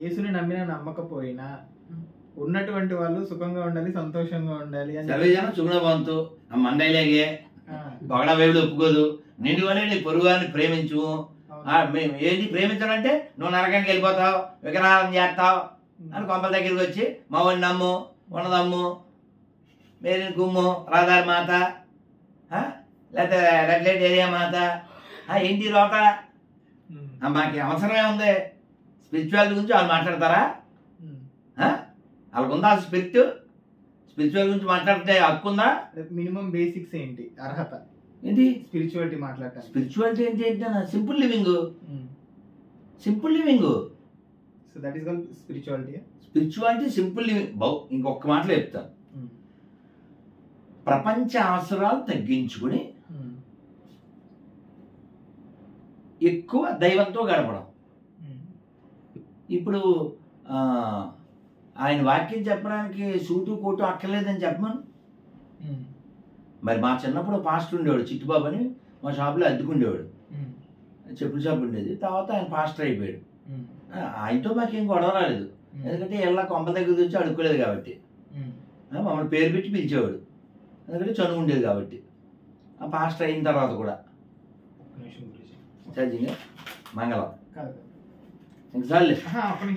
యేసుని నమ్మినా నమ్మకపోయినా ఉన్నటువంటి వాళ్ళు సుఖంగా ఉండాలి సంతోషంగా ఉండాలి అని సర్వే జనం సుగుణవంతు ఆ మండైలాగే. బగడా వేవుడు ఒప్పుకోదు. నిండుగానే నీ పొరుగుని ప్రేమించు. ఏంటి ప్రేమించాలంటే నువ్వు నరకానికి వెళ్ళిపోతావు విగ్రహాలను చేస్తావు అని కొంపల దగ్గరికి వచ్చి మా వాడిని నమ్ము ఉన్నదమ్ము మేరీని కుమ్ము రాధారి మాత? లేకపోతే రెడ్ లైట్ ఏరియా మాత ఆ, ఏంటి రోత? మాకు అవసరమే ఉంది. స్పిరిచువాలిటీ గురించి వాళ్ళు మాట్లాడతారా. ఆ? వాళ్ళకు ఉందా స్పిరిట్? స్పిరిచువల్ గురించి మాట్లాడితే హక్కు ఉందా మినిమం బేసిక్స్ ఏంటి? అర్హత. ఏంటి? స్పిరిచువాలిటీ మాట్లాడటానికి. స్పిరిచువాలిటీ ఏంటి ఏంటి simple living. Simple living. So that is call spirituality spirituality simple living బౌ ఇంకొక మాటలో చెప్తాను ప్రపంచ అవసరాలు తగ్గించుకుని ఎక్కువ దైవంతో గడపడం. ఇప్పుడు ఆయన వాక్యం చెప్పడానికి సూటు కోటు అక్కర్లేదని చెప్పమను? మరి మా చిన్నప్పుడు పాస్టర్ ఉండేవాడు చిట్టుబాబు అని మా షాప్లో అద్దుకుండేవాడు. చెప్పుల షాప్ ఉండేది. తర్వాత ఆయన పాస్టర్ అయిపోయాడు. ఆయనతో మాకేం గొడవ రాలేదు. ఎందుకంటే ఎలా కొంపల దగ్గర నుంచి అడుక్కోలేదు కాబట్టి. మమ్మల్ని పేరు పెట్టి పిలిచేవాడు. ఎందుకంటే చనువు ఉండేది కాబట్టి. ఆ పాస్టర్ అయిన తర్వాత కూడా. సజ్జిగా మంగళం. एग्जाइल हाँ अपनी